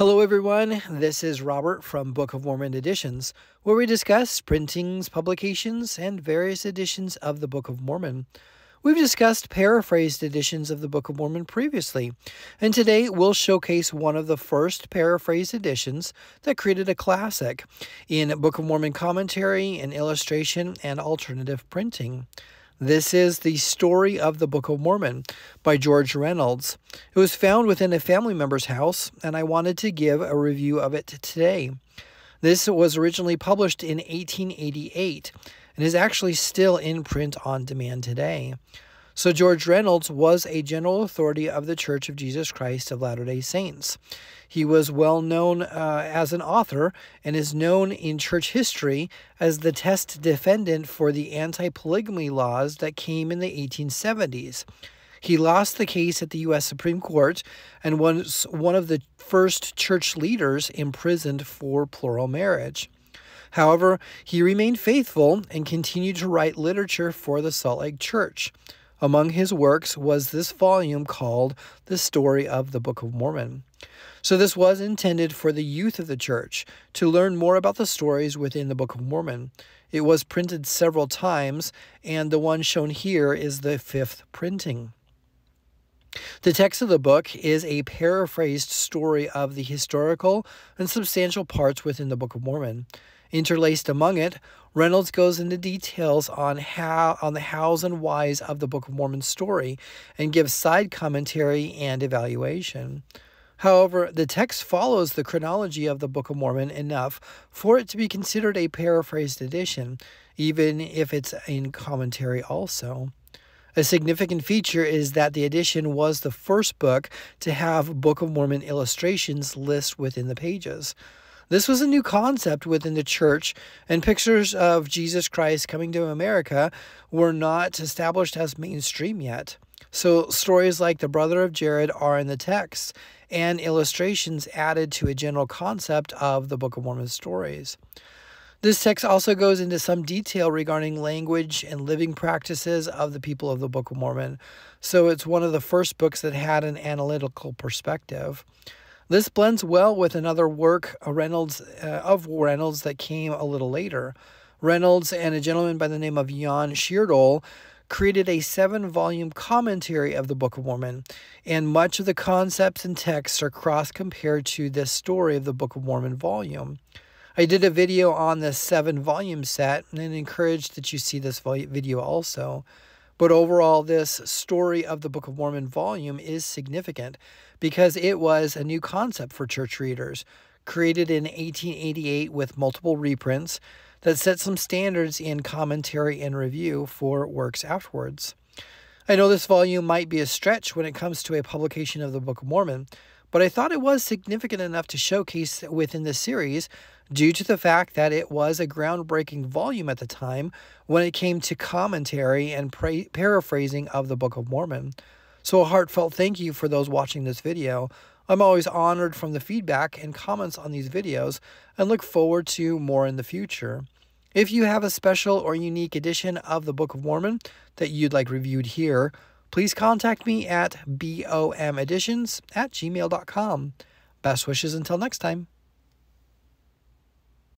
Hello, everyone. This is Robert from Book of Mormon Editions, where we discuss printings, publications, and various editions of the Book of Mormon. We've discussed paraphrased editions of the Book of Mormon previously, and today we'll showcase one of the first paraphrased editions that created a classic in Book of Mormon commentary and illustration and alternative printing. This is the story of the Book of Mormon by George Reynolds. It was found within a family member's house, and I wanted to give a review of it today. This was originally published in 1888 and is actually still in print on demand today. So, George Reynolds was a general authority of the Church of Jesus Christ of Latter day Saints. He was well known uh, as an author and is known in church history as the test defendant for the anti polygamy laws that came in the 1870s. He lost the case at the U.S. Supreme Court and was one of the first church leaders imprisoned for plural marriage. However, he remained faithful and continued to write literature for the Salt Lake Church. Among his works was this volume called The Story of the Book of Mormon. So, this was intended for the youth of the church to learn more about the stories within the Book of Mormon. It was printed several times, and the one shown here is the fifth printing. The text of the book is a paraphrased story of the historical and substantial parts within the Book of Mormon. Interlaced among it, Reynolds goes into details on how on the hows and whys of the Book of Mormon story and gives side commentary and evaluation. However, the text follows the chronology of the Book of Mormon enough for it to be considered a paraphrased edition, even if it's in commentary also. A significant feature is that the edition was the first book to have Book of Mormon illustrations list within the pages. This was a new concept within the church, and pictures of Jesus Christ coming to America were not established as mainstream yet. So, stories like the brother of Jared are in the text, and illustrations added to a general concept of the Book of Mormon stories. This text also goes into some detail regarding language and living practices of the people of the Book of Mormon, so it's one of the first books that had an analytical perspective. This blends well with another work Reynolds uh, of Reynolds that came a little later. Reynolds and a gentleman by the name of Jan Sjodahl created a seven volume commentary of the Book of Mormon, and much of the concepts and texts are cross compared to this story of the Book of Mormon volume. I did a video on this seven volume set and encourage that you see this video also. But overall, this story of the Book of Mormon volume is significant because it was a new concept for church readers, created in 1888 with multiple reprints that set some standards in commentary and review for works afterwards. I know this volume might be a stretch when it comes to a publication of the Book of Mormon, but I thought it was significant enough to showcase within the series due to the fact that it was a groundbreaking volume at the time when it came to commentary and paraphrasing of the Book of Mormon. So, a heartfelt thank you for those watching this video. I'm always honored from the feedback and comments on these videos and look forward to more in the future. If you have a special or unique edition of the Book of Mormon that you'd like reviewed here, please contact me at bomeditions at gmail.com. Best wishes until next time.